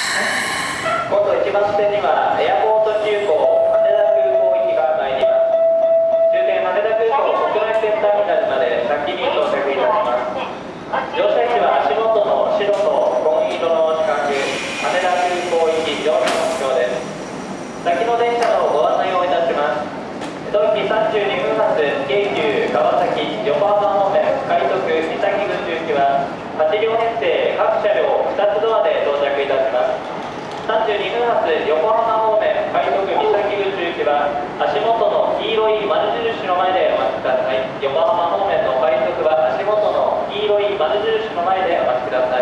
今度1番線にはエアポート急行羽田空港行きが参ります終点羽田空港国内線ターミナルまで先に到着いたします。乗車位置は足元の白と紺色の四角羽田空港行き乗車の表です先の電車のご案内をいたします。当期32分発京急川崎横浜方面海徳三崎口行きは8両編成各車両2つドアで到着いたします32分発横浜方面海徳三崎口行きは足元の黄色い丸印の前でお待ちください。横浜方面の快速は足元の黄色い丸印の前でお待ちください。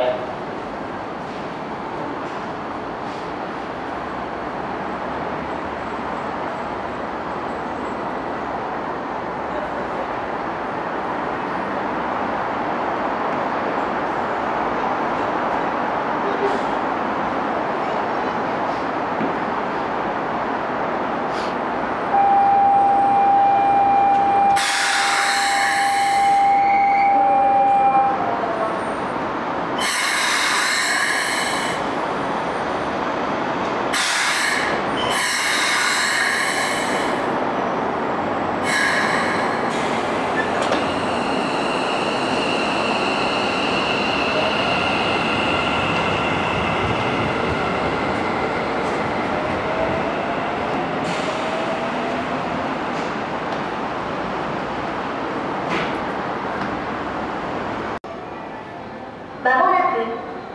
まもなく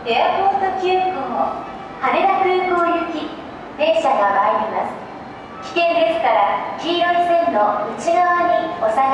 エアポート急行羽田空港行き電車が参ります。危険ですから黄色い線の内側にお下がり